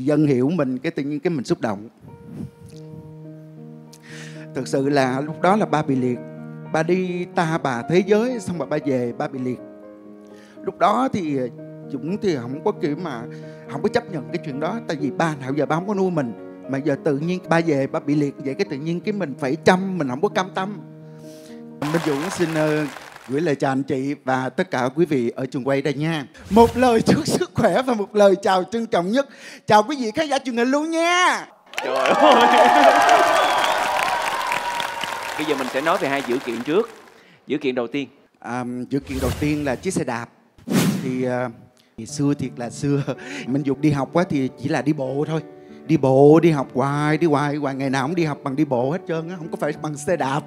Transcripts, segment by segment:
chị dân hiểu mình cái tự nhiên cái mình xúc động. Thực sự là lúc đó là ba bị liệt. Ba đi ta bà thế giới xong rồi ba về ba bị liệt. Lúc đó thì dũng thì không có kiểu mà không có chấp nhận cái chuyện đó tại vì ba nào giờ ba không có nuôi mình mà giờ tự nhiên ba về ba bị liệt vậy cái tự nhiên cái mình phải chăm mình không có cam tâm. Minh dũng xin uh, gửi lời chào anh chị và tất cả quý vị ở trường quay đây nha. Một lời chúc sức khỏe và một lời chào trân trọng nhất. Chào quý vị khán giả truyền hình luôn nha. Trời ơi. Bây giờ mình sẽ nói về hai dữ kiện trước. Dữ kiện đầu tiên. À, dữ kiện đầu tiên là chiếc xe đạp. Thì uh, thì xưa thiệt là xưa. Mình dục đi học quá thì chỉ là đi bộ thôi. Đi bộ đi học hoài đi hoài hoài. Ngày nào cũng đi học bằng đi bộ hết trơn á không có phải bằng xe đạp.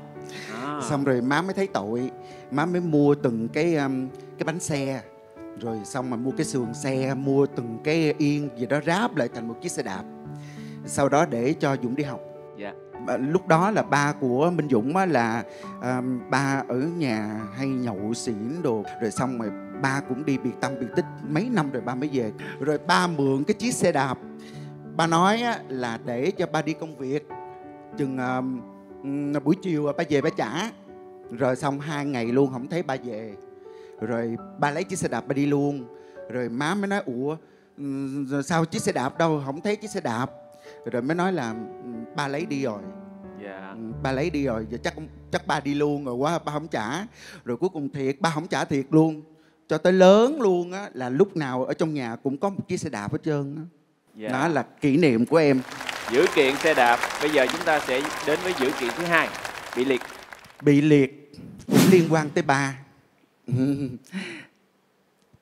À. xong rồi má mới thấy tội. Má mới mua từng cái um, cái bánh xe. Rồi xong mà mua cái sườn xe mua từng cái yên gì đó ráp lại thành một chiếc xe đạp. Sau đó để cho dũng đi học. Dạ. Lúc đó là ba của minh dũng á là um, ba ở nhà hay nhậu xỉn đồ. Rồi xong rồi ba cũng đi biệt tâm biệt tích mấy năm rồi ba mới về. Rồi ba mượn cái chiếc xe đạp. Ba nói á, là để cho ba đi công việc. Chừng uh, buổi chiều ba về ba trả. Rồi xong hai ngày luôn không thấy ba về. Rồi ba lấy chiếc xe đạp ba đi luôn. Rồi má mới nói ủa sao chiếc xe đạp đâu? Không thấy chiếc xe đạp. Rồi mới nói là ba lấy đi rồi. Dạ. ba lấy đi rồi giờ chắc chắc ba đi luôn rồi quá ba không trả. Rồi cuối cùng thiệt ba không trả thiệt luôn. Cho tới lớn luôn á là lúc nào ở trong nhà cũng có một chiếc xe đạp hết trơn á. Dạ. đó là kỷ niệm của em dữ kiện xe đạp. Bây giờ chúng ta sẽ đến với dữ kiện thứ hai. Bị liệt. Bị liệt. Cũng liên quan tới ba.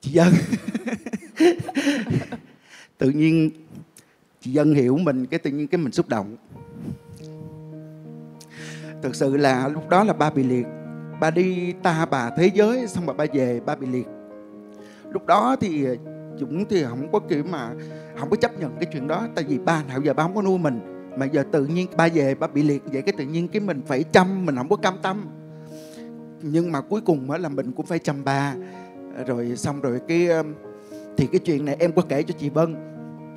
Chị dân tự nhiên chị dân hiểu mình, cái tự nhiên cái mình xúc động. Thực sự là lúc đó là ba bị liệt. Ba đi ta bà thế giới, xong rồi ba về ba bị liệt. Lúc đó thì dũng thì không có kiểu mà không có chấp nhận cái chuyện đó. Tại vì ba nào giờ ba không có nuôi mình, mà giờ tự nhiên ba về ba bị liệt vậy cái tự nhiên cái mình phải chăm, mình không có cam tâm. Nhưng mà cuối cùng là mình cũng phải chăm ba. Rồi xong rồi cái thì cái chuyện này em có kể cho chị Vân.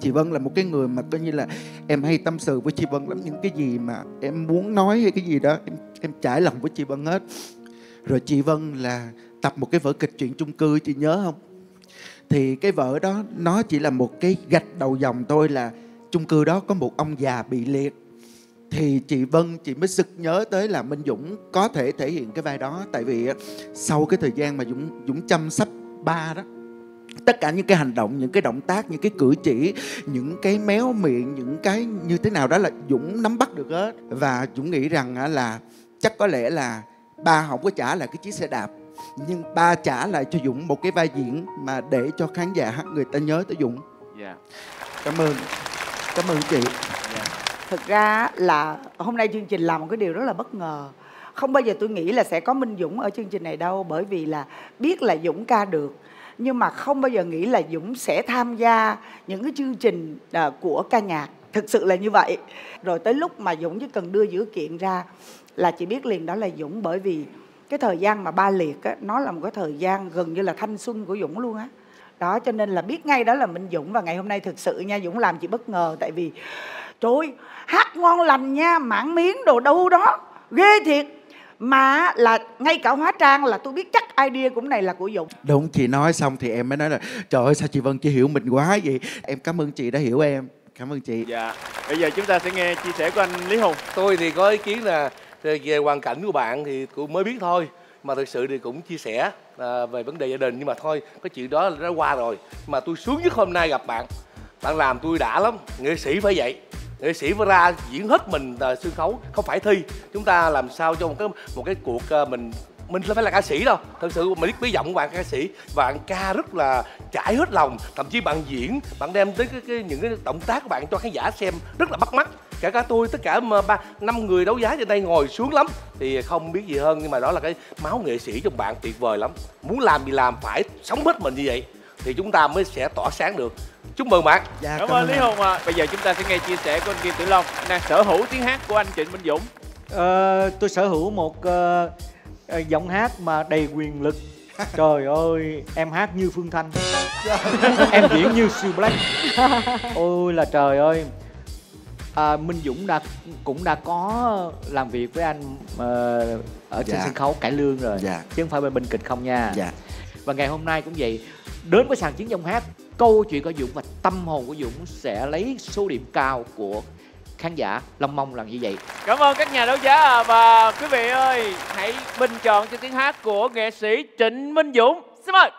Chị Vân là một cái người mà coi như là em hay tâm sự với chị Vân lắm. Những cái gì mà em muốn nói hay cái gì đó, em em trải lòng với chị Vân hết. Rồi chị Vân là tập một cái vở kịch chuyện chung cư, chị nhớ không? Thì cái vở đó, nó chỉ là một cái gạch đầu dòng thôi là chung cư đó có một ông già bị liệt. Thì chị Vân, chị mới sực nhớ tới là Minh Dũng có thể thể hiện cái vai đó. Tại vì ờ, sau cái thời gian mà Dũng Dũng chăm sóc ba đó, tất cả những cái hành động, những cái động tác, những cái cử chỉ, những cái méo miệng, những cái như thế nào đó là Dũng nắm bắt được hết. Và Dũng nghĩ rằng là chắc có lẽ là ba không có trả lại cái chiếc xe đạp nhưng ba trả lại cho Dũng một cái vai diễn mà để cho khán giả người ta nhớ tới Dũng. Yeah. Cảm ơn. Cảm ơn chị. Yeah. Thực ra là hôm nay chương trình làm một cái điều rất là bất ngờ. Không bao giờ tôi nghĩ là sẽ có Minh Dũng ở chương trình này đâu bởi vì là biết là Dũng ca được nhưng mà không bao giờ nghĩ là Dũng sẽ tham gia những cái chương trình à, của ca nhạc thực sự là như vậy rồi tới lúc mà Dũng chỉ cần đưa dữ kiện ra là chị biết liền đó là Dũng bởi vì cái thời gian mà ba liệt á, nó là một cái thời gian gần như là thanh xuân của Dũng luôn á. Đó cho nên là biết ngay đó là Minh Dũng và ngày hôm nay thực sự nha Dũng làm chị bất ngờ tại vì trời ơi, hát ngon lành nha mảng miếng đồ đâu đó ghê thiệt. Mà là ngay cả hóa trang là tôi biết chắc idea cũng này là của Dũng. Đúng chị nói xong thì em mới nói là trời ơi sao chị Vân chị hiểu mình quá vậy? Em cảm ơn chị đã hiểu em. Cảm ơn chị. Dạ. Bây giờ chúng ta sẽ nghe chia sẻ của anh Lý Hùng. Tôi thì có ý kiến là về hoàn cảnh của bạn thì cũng mới biết thôi mà thực sự thì cũng chia sẻ à, về vấn đề gia đình. Nhưng mà thôi cái chuyện đó đã qua rồi mà tôi sướng nhất hôm nay gặp bạn. Bạn làm tôi đã lắm nghệ sĩ phải vậy. Nghệ sĩ phải ra diễn hết mình à, sân khấu không phải thi. Chúng ta làm sao cho một cái một cái cuộc à, mình mình phải là ca sĩ đâu. Thật sự mình biết bí giọng của bạn ca sĩ bạn ca rất là trải hết lòng. Thậm chí bạn diễn bạn đem tới cái, cái những cái động tác của bạn cho khán giả xem rất là bắt mắt cả cả tôi tất cả ba năm người đấu giá trên đây ngồi xuống lắm. Thì không biết gì hơn nhưng mà đó là cái máu nghệ sĩ trong bạn tuyệt vời lắm. Muốn làm gì làm phải sống hết mình như vậy thì chúng ta mới sẽ tỏa sáng được. Chúc mừng bạn. Dạ, cảm, cảm ơn lý hùng ạ. À. bây giờ chúng ta sẽ nghe chia sẻ của anh kim tử long đang sở hữu tiếng hát của anh trịnh minh dũng. Ờ, tôi sở hữu một uh, giọng hát mà đầy quyền lực. Trời ơi em hát như phương thanh. Em diễn như siêu black. Ôi là trời ơi à, minh dũng đã cũng đã có làm việc với anh ờ, ở trên Dạ. sân khấu cải lương rồi Dạ. chứ không phải bên bình kịch không nha dạ và ngày hôm nay cũng vậy đến với sàn chiến giọng hát câu chuyện của dũng và tâm hồn của dũng sẽ lấy số điểm cao của khán giả long mong là như vậy Cảm ơn các nhà đấu giá và quý vị ơi, hãy bình chọn cho tiếng hát của nghệ sĩ Trịnh Minh Dũng. Xin mời.